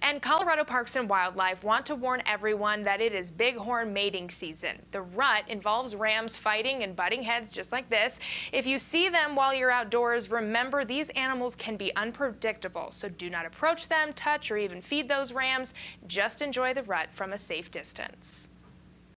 And Colorado Parks and Wildlife want to warn everyone that it is bighorn mating season. The rut involves rams fighting and butting heads just like this. If you see them while you're outdoors, remember these animals can be unpredictable, so do not approach them, touch, or even feed those rams. Just enjoy the rut from a safe distance.